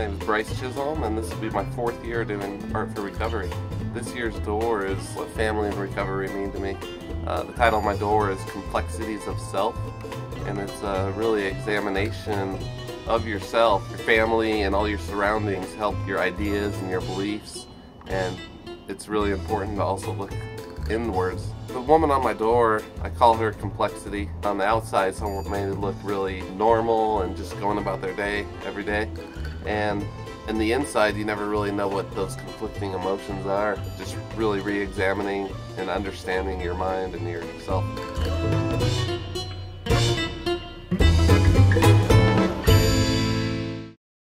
name is Bryce Chisholm, and this will be my fourth year doing Art for Recovery. This year's door is what family and recovery mean to me. Uh, the title of my door is Complexities of Self, and it's a really examination of yourself, your family, and all your surroundings help your ideas and your beliefs, and it's really important to also look inwards. The woman on my door, I call her complexity. On the outside, someone may look really normal and just going about their day every day. And in the inside, you never really know what those conflicting emotions are. Just really re-examining and understanding your mind and yourself.